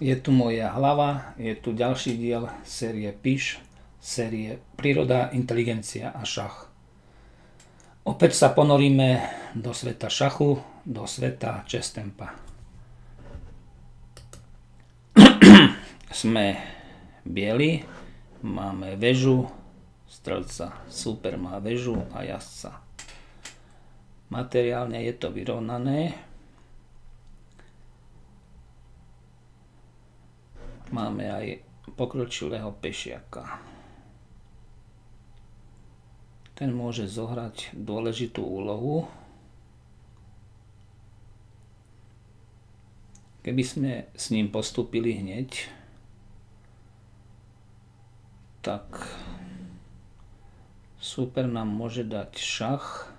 Je tu moja hlava, je tu ďalší diel série PIŠ, série Príroda, inteligencia a šach. Opäť sa ponoríme do sveta šachu, do sveta čestempa. Sme bieli, máme väžu, strelca, super má väžu a jazdca. Materiálne je to vyrovnané, Máme aj pokročilého pešiaka. Ten môže zohrať dôležitú úlohu. Keby sme s ním postupili hneď, tak super nám môže dať šach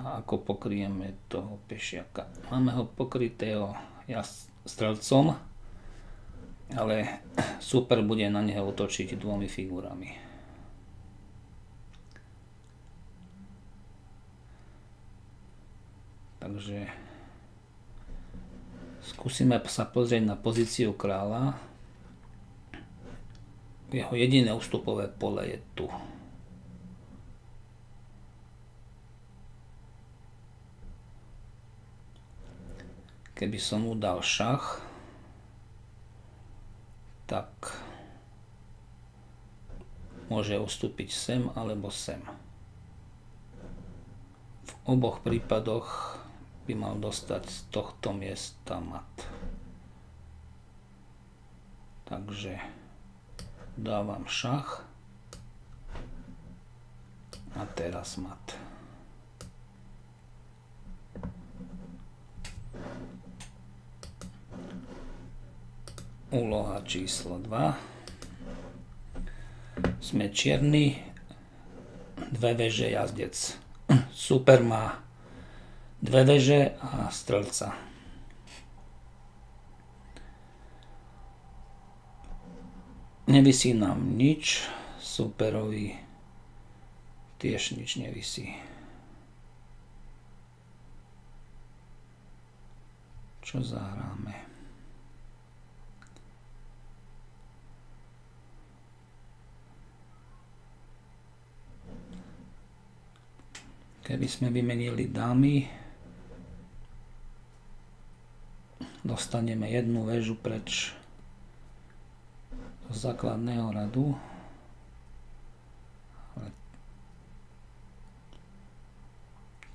a ako pokryjeme toho pešiaka. Máme ho pokrytého ja ale super bude na neho otočiť dvomi figurami. Takže skúsime sa pozrieť na pozíciu kráľa. Jeho jediné ústupové pole je tu. Keby som mu dal šach, tak môže ustúpiť sem alebo sem. V oboch prípadoch by mal dostať z tohto miesta mat. Takže dávam šach a teraz mat. Úloha číslo 2. Sme čierny, dve veže jazdec. Super má dve veže a strelca. Nevisí nám nič, superovi tiež nič nevisí. Čo zahráme? Keby sme vymenili dámy, dostaneme jednu väžu preč z základného radu.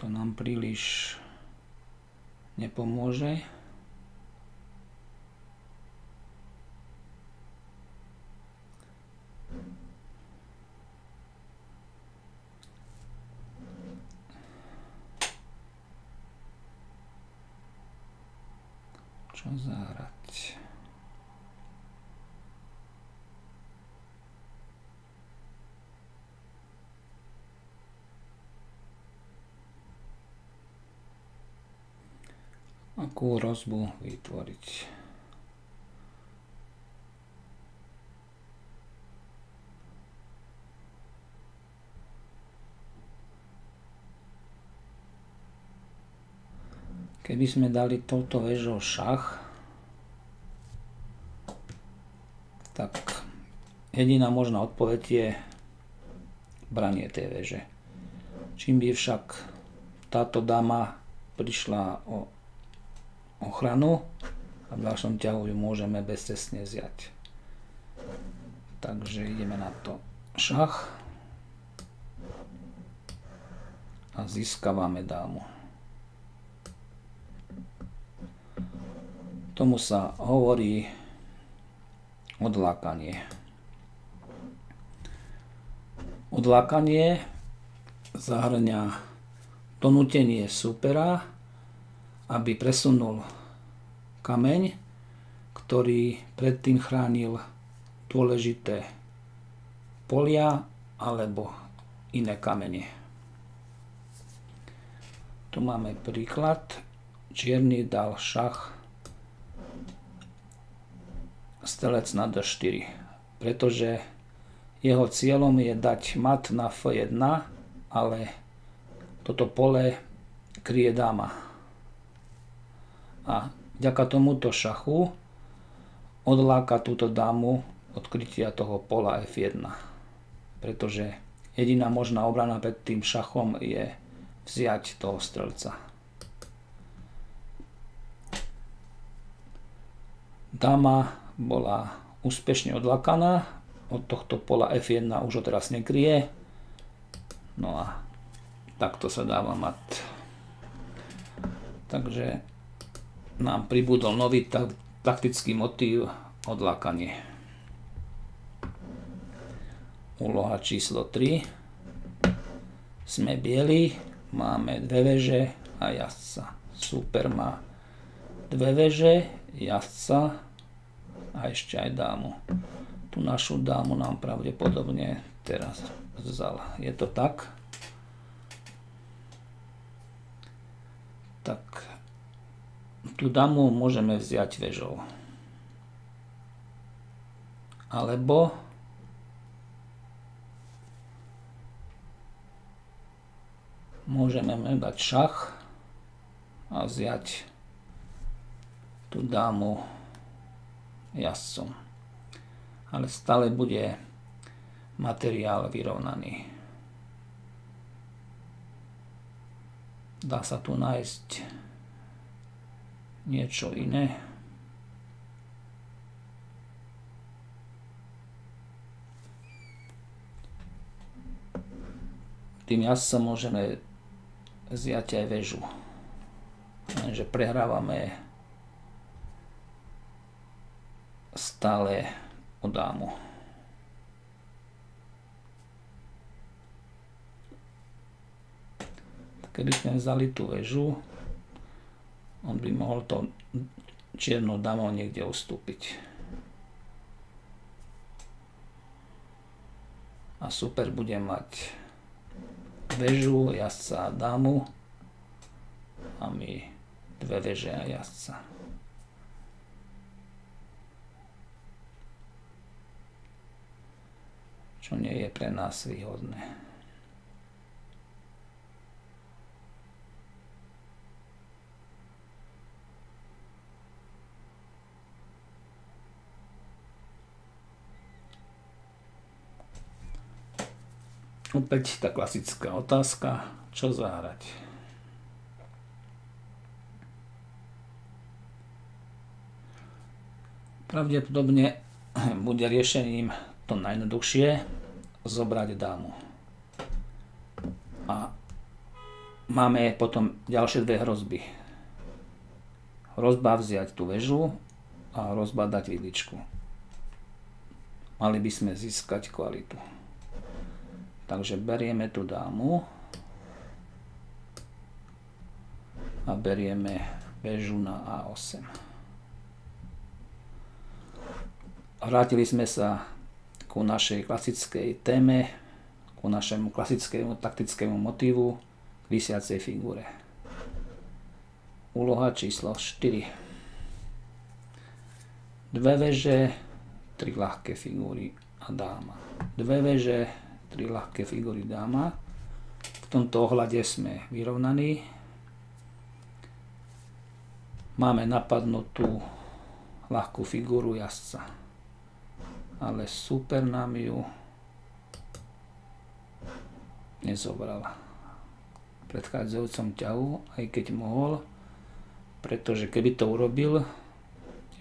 To nám príliš nepomôže. Čo zahrať. Akú rozbu vytvoriť. Keby sme dali touto väžou šach, tak jediná možná odpoveď je branie tej väže. Čím by však táto dáma prišla o ochranu a v ďalšom ťahu ju môžeme bezcestne zjať. Takže ideme na to šach a získavame dámu. Tomu sa hovorí odlákanie. Odlákanie zahrňa donútenie supera, aby presunul kameň, ktorý predtým chránil dôležité polia alebo iné kamene. Tu máme príklad. Čierny dal šach stelec na D4, pretože jeho cieľom je dať mat na F1, ale toto pole kryje dáma. a vďaka tomuto šachu odláka túto dámu od krytia toho pola F1. Pretože jediná možná obrana pred tým šachom je vziať toho strelca. Dáma bola úspešne odlakaná, od tohto pola F1 už ho teraz nekryje. No a takto sa dáva mat. Takže nám pribudol nový taktický motív odlákanie. Úloha číslo 3. Sme bieli, máme dve veže a jazdca. Super má dve veže, jazdca a ešte aj dámu. Tu našu dámu nám pravdepodobne teraz vzal. Je to tak? Tak tú damu môžeme vziať vežou. Alebo môžeme dať šach a vziať tú dámu jazdcom. Ale stále bude materiál vyrovnaný. Dá sa tu nájsť niečo iné. Tým jazdcom môžeme zjať aj väžu. Lenže prehrávame stále o dámu. Keby sme vzali tú väžu, on by mohol to čiernou dámou niekde ustúpiť. A super bude mať väžu, jazdca a dámu a my dve veže a jazdca. Čo nie je pre nás výhodné. Opäť tá klasická otázka, čo zahrať. Pravdepodobne bude riešením to najjednoduchšie zobrať dámu. A máme potom ďalšie dve hrozby. Hrozba vziať tú väžu a hrozba dať vidličku. Mali by sme získať kvalitu. Takže berieme tú dámu a berieme väžu na A8. Vrátili sme sa ku našej klasickej téme, ku našemu klasickému taktickému motívu k vysiacej figúre. Úloha číslo 4. Dve veže, tri ľahké figúry a dáma. Dve veže, tri ľahké figury dáma. V tomto ohľade sme vyrovnaní. Máme napadnutú ľahkú figúru jazdca. Ale super nám ju nezobral. Predchádzajúcom ťahu, aj keď mohol, pretože keby to urobil,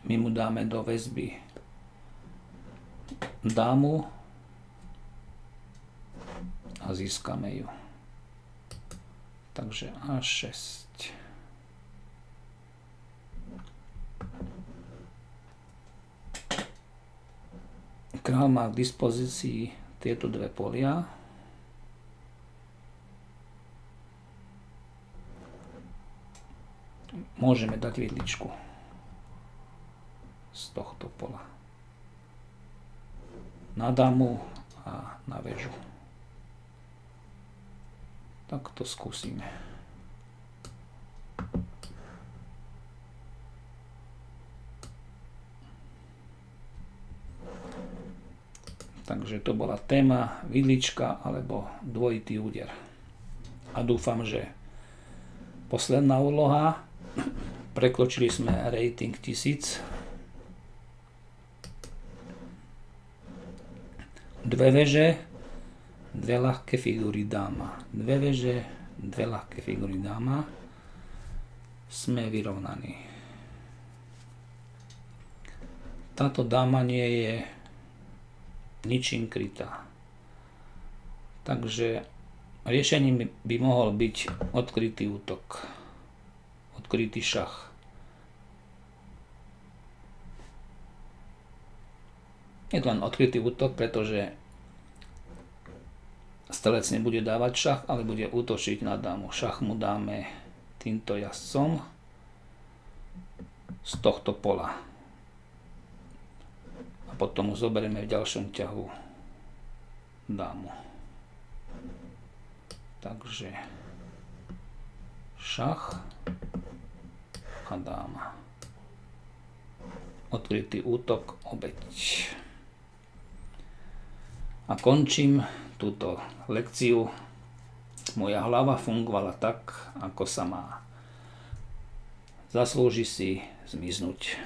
my mu dáme do väzby dámu, a získame ju. Takže A6. Král má k dispozícii tieto dve polia. Môžeme dať vidličku z tohto pola na damu a na väžu. Tak to skúsime. Takže to bola téma vidlička alebo dvojitý úder. A dúfam, že posledná úloha Prekročili sme rating 1000. Dve veže, dve ľahké figúry dáma. Dve veže, dve ľahké figúry dáma. Sme vyrovnaní. Táto dáma nie je ničím krytá. Takže riešením by mohol byť odkrytý útok, odkrytý šach. Je to len odkrytý útok, pretože strelec nebude dávať šach, ale bude útočiť na dámu. Šach mu dáme týmto jazdcom z tohto pola. A potom mu zoberieme v ďalšom ťahu dámu. Takže šach a dáma. Odkrytý útok, obeď a končím túto lekciu. Moja hlava fungovala tak, ako sa má. Zaslúži si zmiznúť.